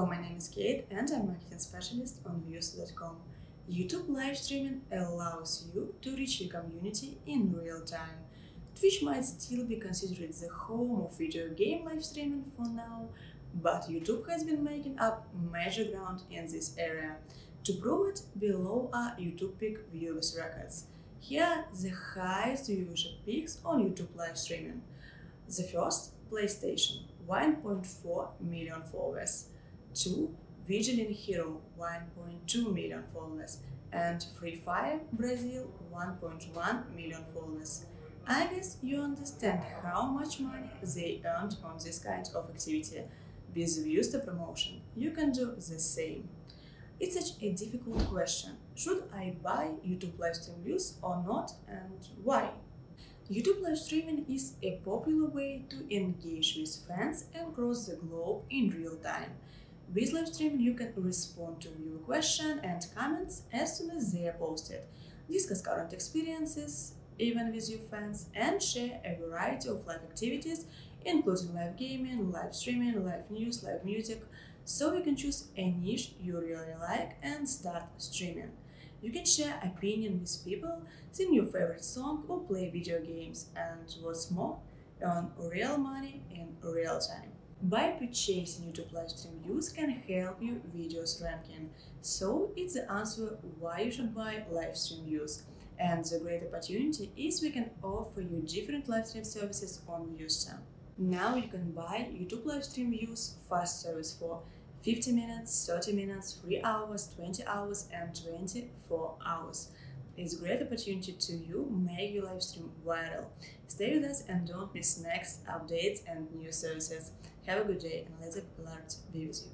Hello, my name is Kate and I'm a marketing specialist on Viewsta.com. YouTube live streaming allows you to reach your community in real time. Twitch might still be considered the home of video game live streaming for now, but YouTube has been making up major ground in this area. To prove it, below are YouTube peak viewers records. Here are the highest viewership peaks on YouTube live streaming. The first, PlayStation, 1.4 million followers. 2. Vigilant Hero, 1.2 million followers. And Free Fire Brazil, 1.1 million followers. I guess you understand how much money they earned on this kind of activity. With Viewsta promotion, you can do the same. It's such a difficult question. Should I buy YouTube livestream views or not, and why? YouTube live streaming is a popular way to engage with fans across the globe in real time. With live streaming, you can respond to viewer questions and comments as soon as they are posted, discuss current experiences, even with your fans, and share a variety of live activities, including live gaming, live streaming, live news, live music, so you can choose a niche you really like and start streaming. You can share opinion with people, sing your favorite song or play video games, and what's more, earn real money in real time. By purchasing YouTube live stream views can help you videos ranking. So it's the answer why you should buy live stream views. And the great opportunity is we can offer you different live stream services on Viewsta. Now you can buy YouTube live stream views fast service for 50 minutes, 30 minutes, 3 hours, 20 hours and 24 hours. It's a great opportunity to you make your live stream viral. Stay with us and don't miss next updates and new services. Have a good day and let the alert be with you.